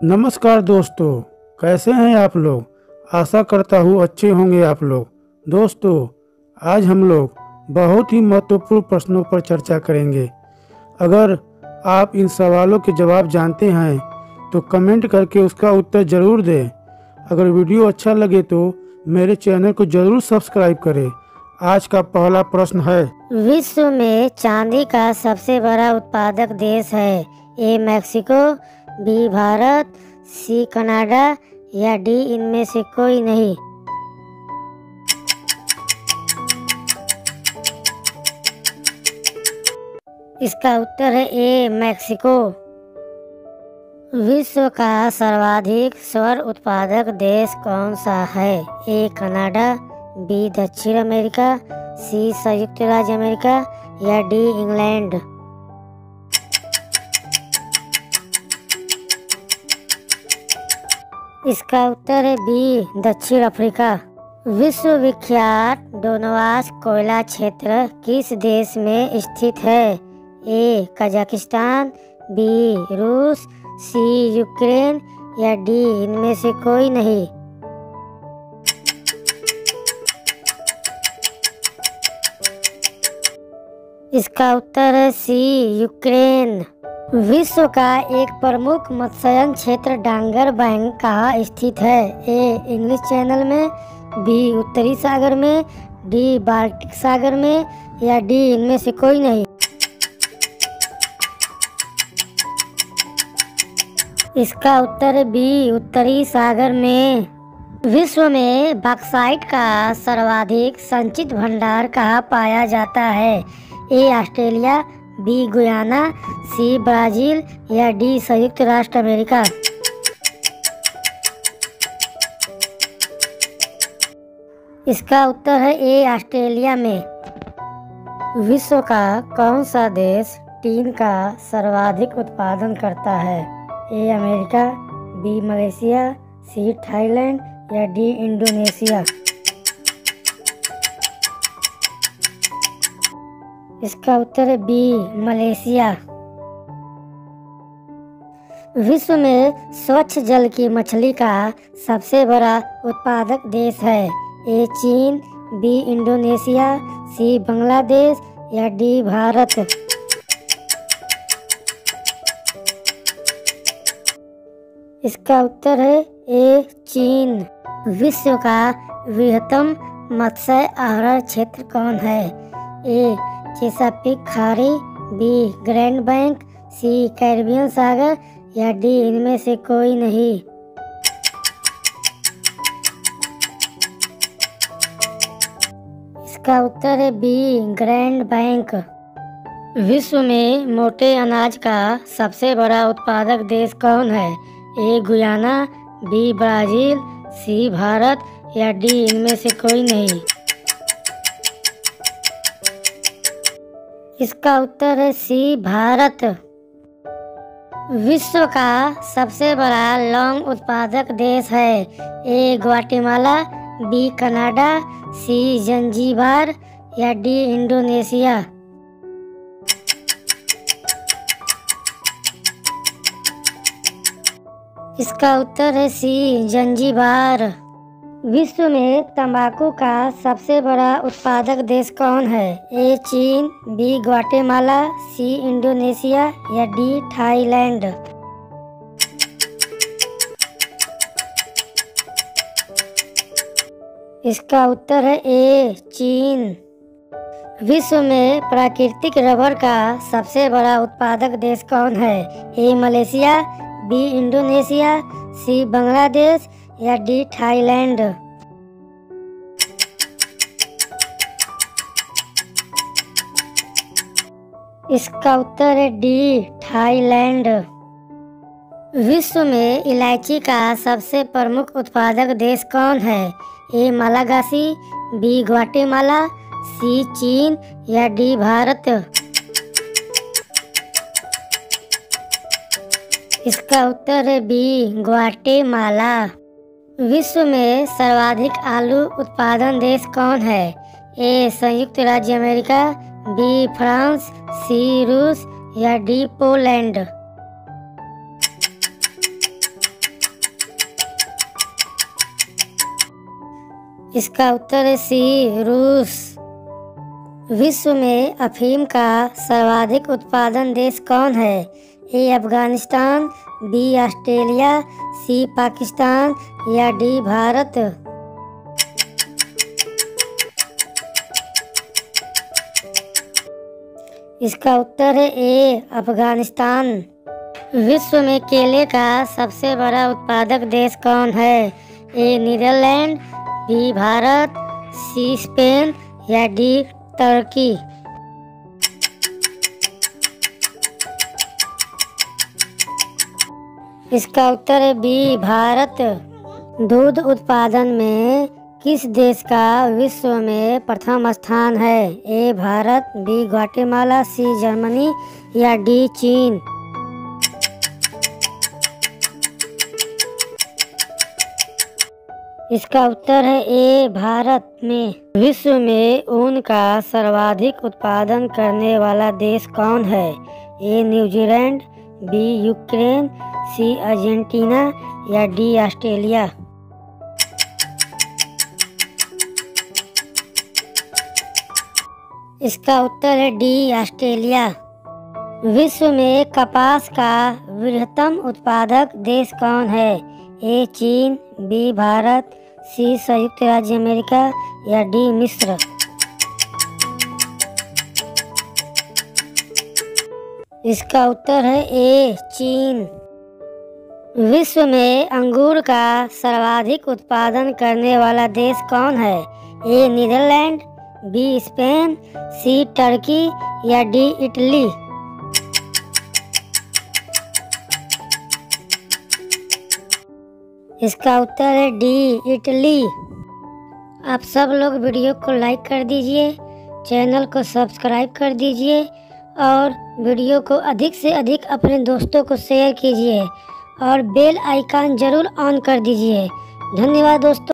नमस्कार दोस्तों, कैसे हैं आप लोग? आशा करता हूँ अच्छे होंगे आप लोग। दोस्तों, आज हम लोग बहुत ही महत्वपूर्ण प्रश्नों पर चर्चा करेंगे। अगर आप इन सवालों के जवाब जानते हैं तो कमेंट करके उसका उत्तर ज़रूर दें। अगर वीडियो अच्छा लगे तो मेरे चैनल को ज़रूर सब्सक्राइब करें। आज का पहला प्रश्न है। विश्व में चांदी का सबसे बड़ा उत्पादक देश है A Mexico. B Bharat, C Canada या डी इनमें से कोई नहीं। इसका उत्तर है ए, मैक्सिको। विश्व का सर्वाधिक स्वर उत्पादक देश कौन सा है? ए, कनाडा, बी, दक्षिण अमेरिका, सी, संयुक्त राज्य अमेरिका या डी, इंग्लैंड। इसका उत्तर है बी, दक्षिण अफ्रीका। विश्व विख्यात डोनवास कोयला क्षेत्र किस देश में स्थित है? ए, कजाकिस्तान, बी, रूस, सी, यूक्रेन, या डी, इनमें से कोई नहीं। इसका उत्तर है सी, यूक्रेन। विश्व का एक प्रमुख मत्स्यन क्षेत्र डांगर बैंक कहाँ स्थित है? ए, इंग्लिश चैनल में, बी, उत्तरी सागर में, डी, बाल्टिक सागर में, या डी, इनमें से कोई नहीं। इसका उत्तर बी, उत्तरी सागर में। विश्व में बॉक्साइट का सर्वाधिक संचित भंडार कहाँ पाया जाता है? A, Australia, B, Guyana, C, Brazil या डी, संयुक्त राष्ट्र अमेरिका। इसका उत्तर है ए, ऑस्ट्रेलिया में। विश्व का कौन सा देश टीन का सर्वाधिक उत्पादन करता है? A, America, B, Malaysia, C, Thailand या डी, इंडोनेशिया। इसका उत्तर है बी, मलेशिया। विश्व में स्वच्छ जल की मछली का सबसे बड़ा उत्पादक देश है। ए, चीन, बी, इंडोनेशिया, सी, बांग्लादेश या डी, भारत। इसका उत्तर है ए, चीन। विश्व का वृहत्तम मत्स्य आहरण क्षेत्र कौन है? ए चेसापिक खाड़ी B, Grand Bank, C, Caribbean सागर, या डी, इनमें से कोई नहीं। इसका उत्तर है बी, ग्रैंड बैंक। विश्व में मोटे अनाज का सबसे बड़ा उत्पादक देश कौन है? A, Guyana, B, Brazil, C, Bharat, या डी, इनमें से कोई नहीं। इसका उत्तर है सी, भारत। विश्व का सबसे बड़ा लौंग उत्पादक देश है। A, Guatemala, B, Canada, C, Zanzibar या डी, इंडोनेशिया। इसका उत्तर है सी, जंजीबार। विश्व में तंबाकू का सबसे बड़ा उत्पादक देश कौन है? ए, चीन, बी, ग्वाटेमाला, सी, इंडोनेशिया या डी, थाईलैंड? इसका उत्तर है ए, चीन। विश्व में प्राकृतिक रबर का सबसे बड़ा उत्पादक देश कौन है? A, Malaysia, B, Indonesia, C, Bangladesh या डी थाईलैंड। इसका उत्तर है डी थाईलैंड। विश्व में इलायची का सबसे प्रमुख उत्पादक देश कौन है? A, Malagasy, B, Guatemala, C, चीन या डी, भारत? इसका उत्तर है बी, ग्वाटेमाला। विश्व में सर्वाधिक आलू उत्पादन देश कौन है? ए, संयुक्त राज्य अमेरिका, बी, फ्रांस, सी, रूस या डी, पोलैंड? इसका उत्तर है सी, रूस। विश्व में अफीम का सर्वाधिक उत्पादन देश कौन है? A Afghanistan, B Australia, C Pakistan या डी भारत। इसका उत्तर है ए, अफ़गानिस्तान। विश्व में केले का सबसे बड़ा उत्पादक देश कौन है? A, Netherland, B, Bharat, C, Spain या डी टर्की इसका उत्तर है बी, भारत। दूध उत्पादन में किस देश का विश्व में प्रथम स्थान है? A, Bharat, B, Guatemala, C, Germany या डी, चीन? इसका उत्तर है ए, भारत में। विश्व में ऊन का सर्वाधिक उत्पादन करने वाला देश कौन है? A, New Zealand B Ukraine, C, Argentina या डी, ऑस्ट्रेलिया। इसका उत्तर है डी, ऑस्ट्रेलिया। विश्व में कपास का वृहत्तम उत्पादक देश कौन है? ए, चीन, बी, भारत, सी, संयुक्त राज्य अमेरिका या डी, मिस्र। इसका उत्तर है ए, चीन। विश्व में अंगूर का सर्वाधिक उत्पादन करने वाला देश कौन है? A, Netherland, B, Spain, C, Turkey या डी, इटली। इसका उत्तर है डी, इटली। आप सब लोग वीडियो को लाइक कर दीजिए, चैनल को सब्सक्राइब कर दीजिए और वीडियो को अधिक से अधिक अपने दोस्तों को शेयर कीजिए और बेल आइकन ज़रूर ऑन कर दीजिए। धन्यवाद दोस्तों।